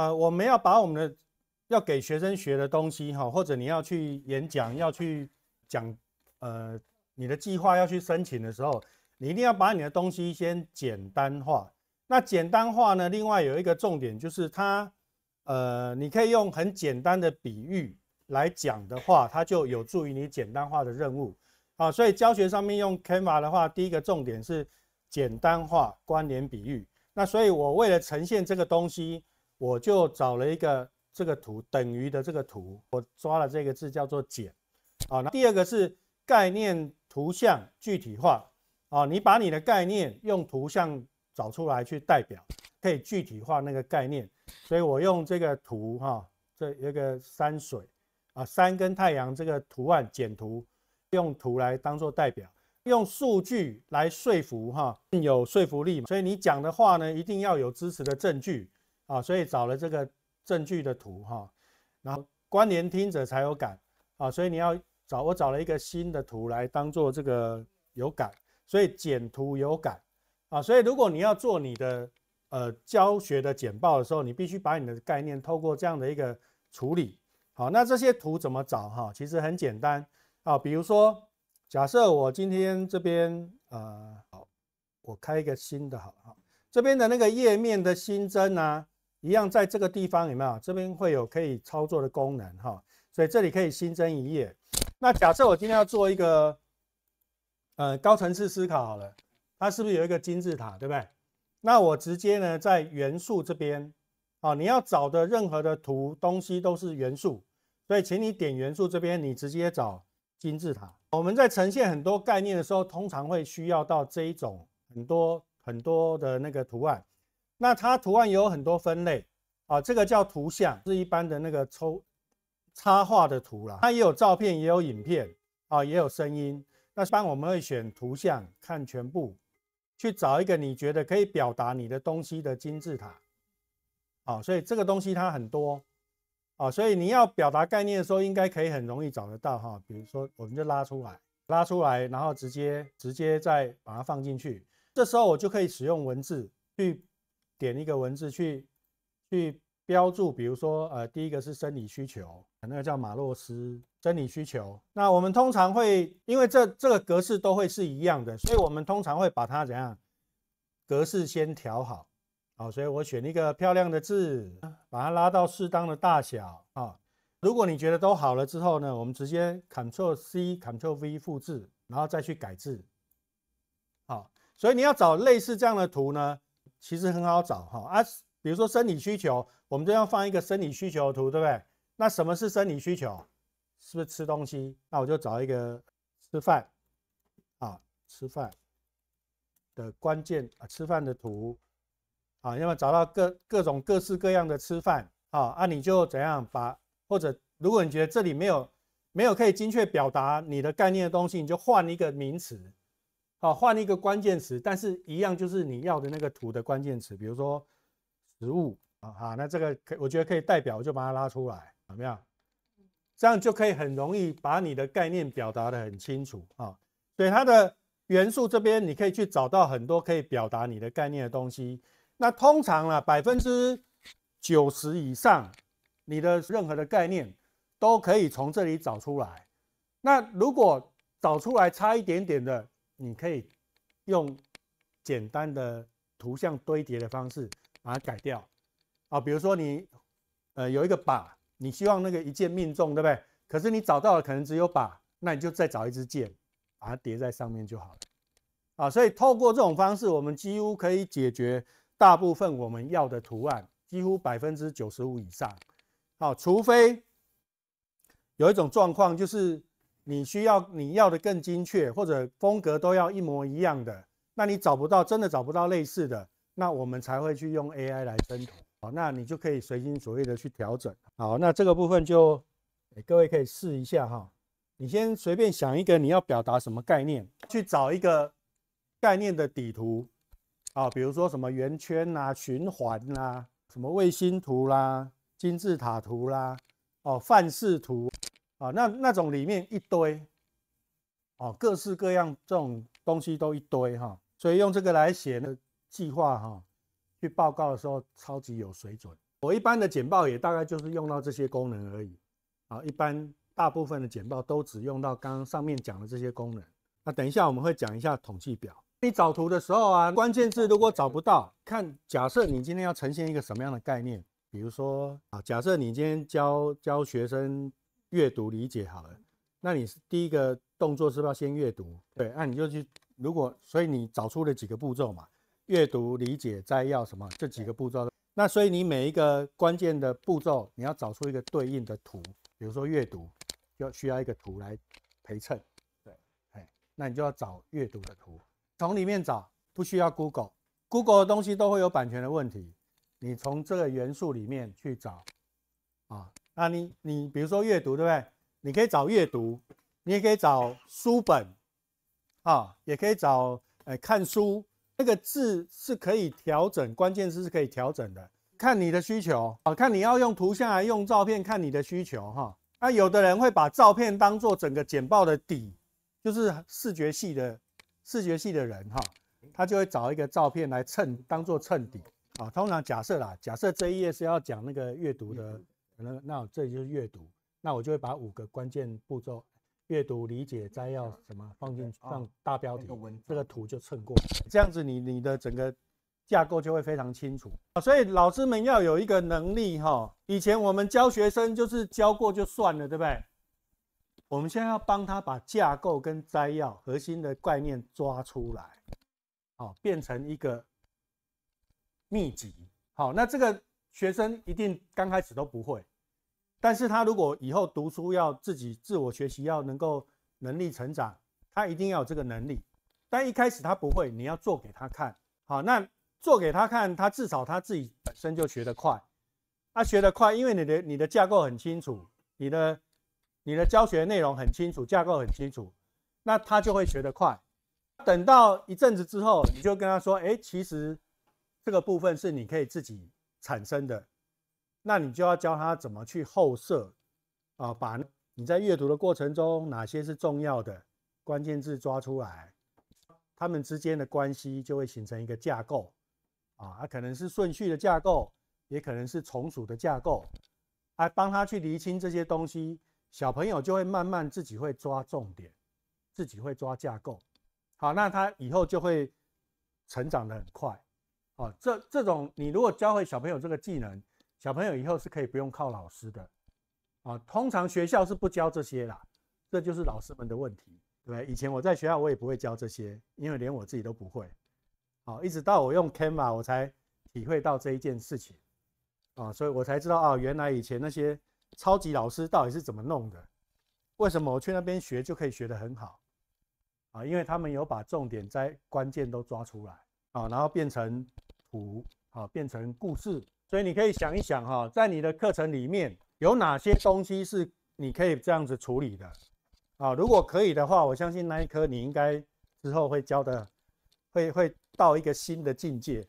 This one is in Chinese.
呃，我们要把我们的要给学生学的东西哈，或者你要去演讲，要去讲，呃，你的计划要去申请的时候，你一定要把你的东西先简单化。那简单化呢，另外有一个重点就是它，呃，你可以用很简单的比喻来讲的话，它就有助于你简单化的任务。啊，所以教学上面用 Canva 的话，第一个重点是简单化关联比喻。那所以我为了呈现这个东西，我就找了一个这个图等于的这个图，我抓了这个字叫做简。啊，那第二个是概念图像具体化。啊，你把你的概念用图像找出来去代表，可以具体化那个概念。所以我用这个图哈，这一个山水啊，山跟太阳这个图案简图。用图来当做代表，用数据来说服哈，更有说服力嘛。所以你讲的话呢，一定要有支持的证据啊。所以找了这个证据的图哈，然后关联听者才有感啊。所以你要找我找了一个新的图来当做这个有感，所以简图有感啊。所以如果你要做你的呃教学的简报的时候，你必须把你的概念透过这样的一个处理。好，那这些图怎么找哈？其实很简单。啊，比如说，假设我今天这边，呃，好，我开一个新的，好好，这边的那个页面的新增啊，一样在这个地方有没有？这边会有可以操作的功能哈，所以这里可以新增一页。那假设我今天要做一个，呃，高层次思考好了，它是不是有一个金字塔，对不对？那我直接呢，在元素这边，啊，你要找的任何的图东西都是元素，所以请你点元素这边，你直接找。金字塔，我们在呈现很多概念的时候，通常会需要到这一种很多很多的那个图案。那它图案也有很多分类啊，这个叫图像，是一般的那个抽插画的图啦。它也有照片，也有影片啊，也有声音。那一般我们会选图像，看全部，去找一个你觉得可以表达你的东西的金字塔。啊，所以这个东西它很多。啊，所以你要表达概念的时候，应该可以很容易找得到哈。比如说，我们就拉出来，拉出来，然后直接直接再把它放进去。这时候我就可以使用文字去点一个文字去去标注，比如说呃，第一个是生理需求，那个叫马洛斯生理需求。那我们通常会因为这这个格式都会是一样的，所以我们通常会把它怎样格式先调好。好，所以我选一个漂亮的字，把它拉到适当的大小啊。如果你觉得都好了之后呢，我们直接 Ctrl C Ctrl V 复制，然后再去改字。好，所以你要找类似这样的图呢，其实很好找哈啊。比如说生理需求，我们都要放一个生理需求图，对不对？那什么是生理需求？是不是吃东西？那我就找一个吃饭啊，吃饭的关键啊，吃饭的图。啊，要么找到各各种各式各样的吃饭啊，啊，你就怎样把或者如果你觉得这里没有没有可以精确表达你的概念的东西，你就换一个名词，好，换一个关键词，但是一样就是你要的那个图的关键词，比如说食物啊，好，那这个可我觉得可以代表，我就把它拉出来，怎么样？这样就可以很容易把你的概念表达的很清楚啊。所以它的元素这边你可以去找到很多可以表达你的概念的东西。那通常呢，百分之九十以上，你的任何的概念都可以从这里找出来。那如果找出来差一点点的，你可以用简单的图像堆叠的方式把它改掉啊。比如说你呃有一个靶，你希望那个一箭命中，对不对？可是你找到了可能只有靶，那你就再找一支箭，把它叠在上面就好了啊。所以透过这种方式，我们几乎可以解决。大部分我们要的图案，几乎百分之九十五以上，好，除非有一种状况，就是你需要你要的更精确，或者风格都要一模一样的，那你找不到，真的找不到类似的，那我们才会去用 AI 来生图，好，那你就可以随心所欲的去调整。好，那这个部分就，各位可以试一下哈，你先随便想一个你要表达什么概念，去找一个概念的底图。啊，比如说什么圆圈啦、循环啦、什么卫星图啦、金字塔图啦、哦范式图啊，那那种里面一堆，哦各式各样这种东西都一堆哈，所以用这个来写的计划哈，去报告的时候超级有水准我一般的简报也大概就是用到这些功能而已。啊，一般大部分的简报都只用到刚刚上面讲的这些功能。那等一下我们会讲一下统计表。你找图的时候啊，关键字如果找不到，看假设你今天要呈现一个什么样的概念，比如说啊，假设你今天教教学生阅读理解好了，那你是第一个动作是不是要先阅读？对，那你就去如果所以你找出了几个步骤嘛，阅读理解摘要什么这几个步骤，那所以你每一个关键的步骤，你要找出一个对应的图。比如说阅读，就需要一个图来陪衬，对，哎，那你就要找阅读的图，从里面找，不需要 Google，Google 的东西都会有版权的问题，你从这个元素里面去找，啊，那你你比如说阅读，对不对？你可以找阅读，你也可以找书本，啊，也可以找呃看书，那个字是可以调整，关键字是可以调整的。看你的需求啊，看你要用图像还用照片，看你的需求哈。那有的人会把照片当做整个简报的底，就是视觉系的视觉系的人哈，他就会找一个照片来衬，当做衬底啊。通常假设啦，假设这一页是要讲那个阅读的，可能那这里就是阅读，那我就会把五个关键步骤，阅读、理解、摘要什么放进去，放大标题，这个图就蹭过，这样子你你的整个。架构就会非常清楚啊，所以老师们要有一个能力哈。以前我们教学生就是教过就算了，对不对？我们现在要帮他把架构跟摘要、核心的概念抓出来，好，变成一个秘籍。好，那这个学生一定刚开始都不会，但是他如果以后读书要自己自我学习，要能够能力成长，他一定要有这个能力。但一开始他不会，你要做给他看。好，那。做给他看，他至少他自己本身就学得快，他学得快，因为你的你的架构很清楚，你的你的教学内容很清楚，架构很清楚，那他就会学得快。等到一阵子之后，你就跟他说，哎，其实这个部分是你可以自己产生的，那你就要教他怎么去后设啊，把你在阅读的过程中哪些是重要的关键字抓出来，他们之间的关系就会形成一个架构。啊，它可能是顺序的架构，也可能是从属的架构，来帮他去厘清这些东西，小朋友就会慢慢自己会抓重点，自己会抓架构。好，那他以后就会成长的很快。啊，这这种你如果教会小朋友这个技能，小朋友以后是可以不用靠老师的。啊，通常学校是不教这些啦，这就是老师们的问题，对不对？以前我在学校我也不会教这些，因为连我自己都不会。好，一直到我用 Canva，我才体会到这一件事情啊，所以我才知道啊，原来以前那些超级老师到底是怎么弄的？为什么我去那边学就可以学得很好啊？因为他们有把重点在关键都抓出来啊，然后变成图啊，变成故事。所以你可以想一想哈，在你的课程里面有哪些东西是你可以这样子处理的啊？如果可以的话，我相信那一科你应该之后会教的。会会到一个新的境界。